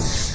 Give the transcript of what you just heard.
out.